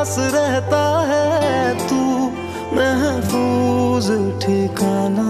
पास रहता है तू महफूज ठिकाना।